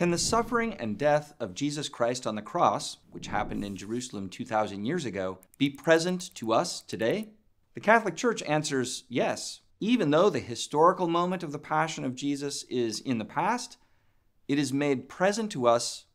Can the suffering and death of Jesus Christ on the cross, which happened in Jerusalem 2,000 years ago, be present to us today? The Catholic Church answers yes. Even though the historical moment of the Passion of Jesus is in the past, it is made present to us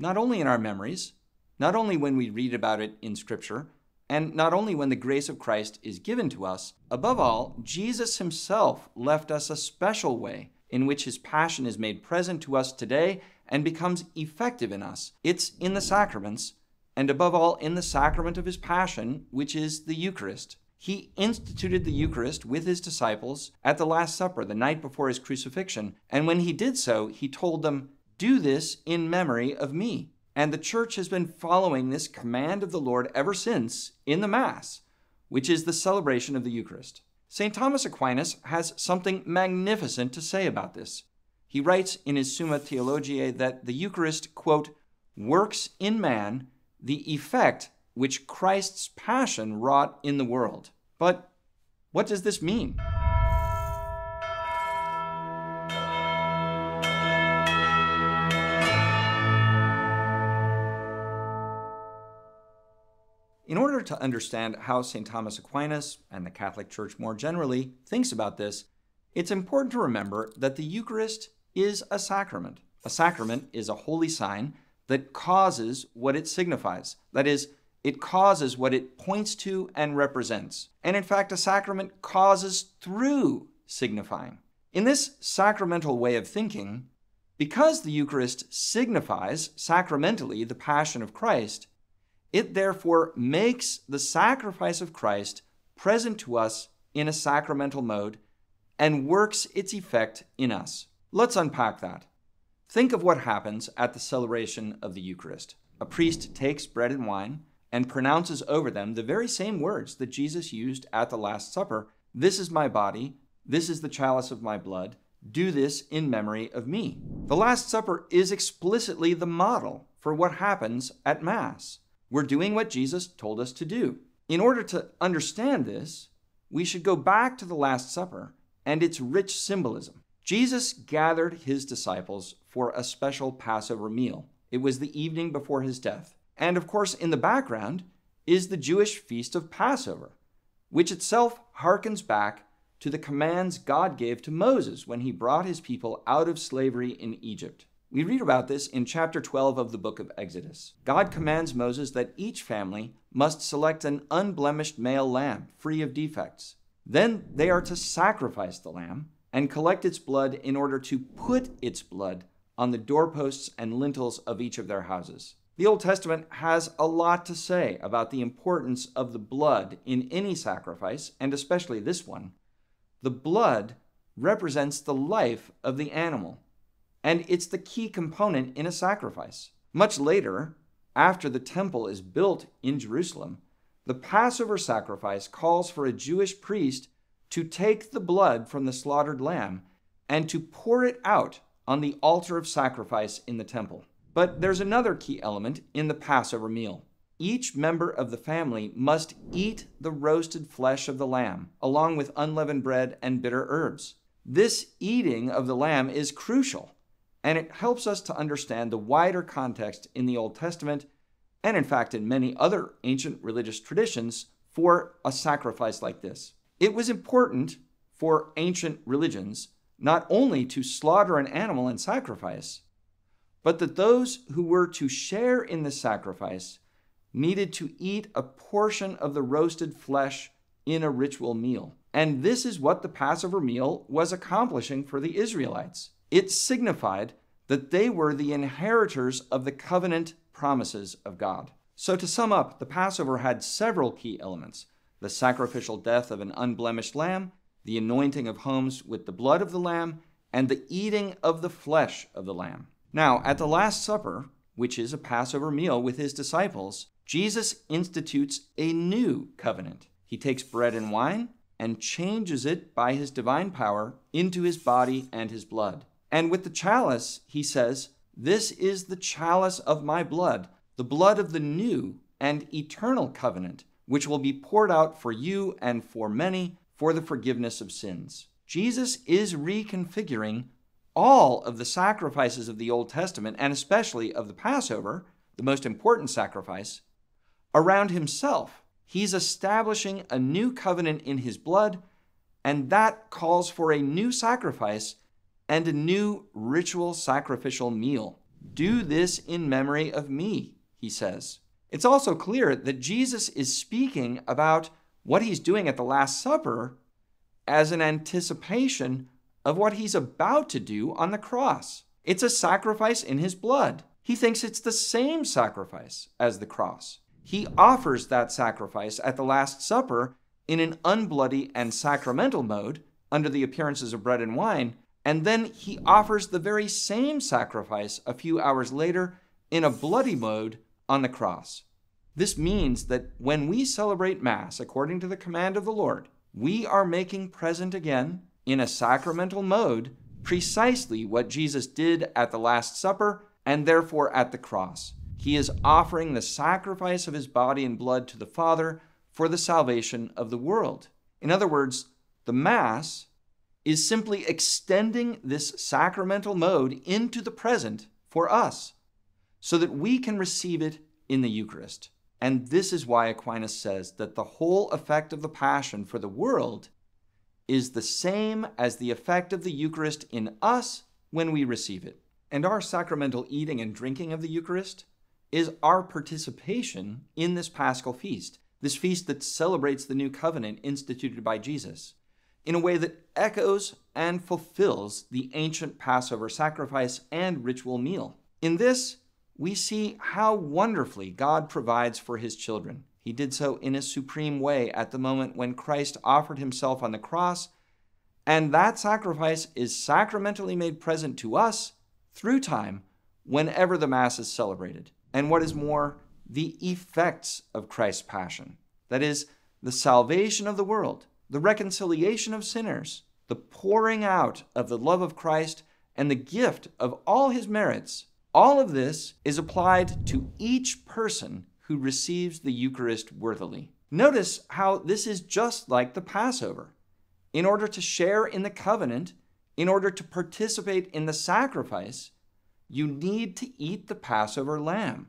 not only in our memories, not only when we read about it in Scripture, and not only when the grace of Christ is given to us, above all, Jesus himself left us a special way in which his passion is made present to us today and becomes effective in us. It's in the sacraments, and above all, in the sacrament of his passion, which is the Eucharist. He instituted the Eucharist with his disciples at the Last Supper, the night before his crucifixion, and when he did so, he told them, Do this in memory of me. And the church has been following this command of the Lord ever since in the Mass, which is the celebration of the Eucharist. St. Thomas Aquinas has something magnificent to say about this. He writes in his Summa Theologiae that the Eucharist, quote, works in man the effect which Christ's passion wrought in the world. But what does this mean? Order to understand how St. Thomas Aquinas and the Catholic Church more generally thinks about this, it's important to remember that the Eucharist is a sacrament. A sacrament is a holy sign that causes what it signifies. That is, it causes what it points to and represents. And in fact, a sacrament causes through signifying. In this sacramental way of thinking, because the Eucharist signifies sacramentally the passion of Christ, it therefore makes the sacrifice of Christ present to us in a sacramental mode and works its effect in us. Let's unpack that. Think of what happens at the celebration of the Eucharist. A priest takes bread and wine and pronounces over them the very same words that Jesus used at the Last Supper This is my body, this is the chalice of my blood. Do this in memory of me. The Last Supper is explicitly the model for what happens at Mass. We're doing what Jesus told us to do. In order to understand this, we should go back to the Last Supper and its rich symbolism. Jesus gathered his disciples for a special Passover meal. It was the evening before his death. And of course, in the background is the Jewish feast of Passover, which itself harkens back to the commands God gave to Moses when he brought his people out of slavery in Egypt. We read about this in chapter 12 of the book of Exodus. God commands Moses that each family must select an unblemished male lamb, free of defects. Then they are to sacrifice the lamb and collect its blood in order to put its blood on the doorposts and lintels of each of their houses. The Old Testament has a lot to say about the importance of the blood in any sacrifice, and especially this one. The blood represents the life of the animal and it's the key component in a sacrifice. Much later, after the temple is built in Jerusalem, the Passover sacrifice calls for a Jewish priest to take the blood from the slaughtered lamb and to pour it out on the altar of sacrifice in the temple. But there's another key element in the Passover meal. Each member of the family must eat the roasted flesh of the lamb, along with unleavened bread and bitter herbs. This eating of the lamb is crucial and it helps us to understand the wider context in the Old Testament, and in fact in many other ancient religious traditions, for a sacrifice like this. It was important for ancient religions not only to slaughter an animal and sacrifice, but that those who were to share in the sacrifice needed to eat a portion of the roasted flesh in a ritual meal. And this is what the Passover meal was accomplishing for the Israelites it signified that they were the inheritors of the covenant promises of God. So, to sum up, the Passover had several key elements the sacrificial death of an unblemished lamb, the anointing of homes with the blood of the lamb, and the eating of the flesh of the lamb. Now, at the Last Supper, which is a Passover meal with his disciples, Jesus institutes a new covenant. He takes bread and wine and changes it by his divine power into his body and his blood. And with the chalice, he says, This is the chalice of my blood, the blood of the new and eternal covenant, which will be poured out for you and for many for the forgiveness of sins. Jesus is reconfiguring all of the sacrifices of the Old Testament, and especially of the Passover, the most important sacrifice, around himself. He's establishing a new covenant in his blood, and that calls for a new sacrifice and a new ritual sacrificial meal. Do this in memory of me, he says. It's also clear that Jesus is speaking about what he's doing at the Last Supper as an anticipation of what he's about to do on the cross. It's a sacrifice in his blood. He thinks it's the same sacrifice as the cross. He offers that sacrifice at the Last Supper in an unbloody and sacramental mode under the appearances of bread and wine, and then he offers the very same sacrifice a few hours later in a bloody mode on the cross. This means that when we celebrate Mass according to the command of the Lord, we are making present again in a sacramental mode precisely what Jesus did at the Last Supper and therefore at the cross. He is offering the sacrifice of his body and blood to the Father for the salvation of the world. In other words, the Mass is simply extending this sacramental mode into the present for us so that we can receive it in the Eucharist. And this is why Aquinas says that the whole effect of the Passion for the world is the same as the effect of the Eucharist in us when we receive it. And our sacramental eating and drinking of the Eucharist is our participation in this paschal feast, this feast that celebrates the new covenant instituted by Jesus, in a way that echoes and fulfills the ancient Passover sacrifice and ritual meal. In this, we see how wonderfully God provides for his children. He did so in a supreme way at the moment when Christ offered himself on the cross, and that sacrifice is sacramentally made present to us through time whenever the Mass is celebrated. And what is more, the effects of Christ's passion that is, the salvation of the world, the reconciliation of sinners, the pouring out of the love of Christ, and the gift of all his merits all of this is applied to each person who receives the Eucharist worthily. Notice how this is just like the Passover. In order to share in the covenant, in order to participate in the sacrifice, you need to eat the Passover lamb.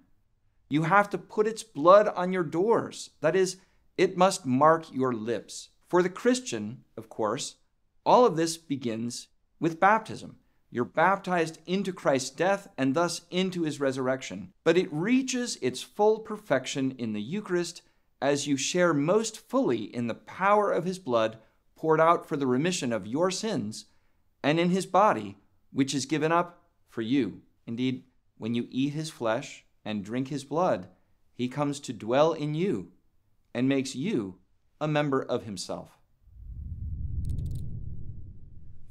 You have to put its blood on your doors. That is, it must mark your lips. For the Christian, of course, all of this begins with baptism. You're baptized into Christ's death and thus into his resurrection. But it reaches its full perfection in the Eucharist as you share most fully in the power of his blood poured out for the remission of your sins and in his body, which is given up for you. Indeed, when you eat his flesh and drink his blood, he comes to dwell in you and makes you a member of himself.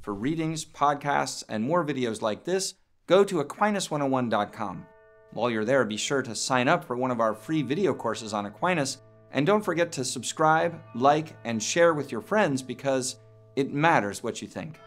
For readings, podcasts, and more videos like this, go to Aquinas101.com. While you're there, be sure to sign up for one of our free video courses on Aquinas, and don't forget to subscribe, like, and share with your friends because it matters what you think.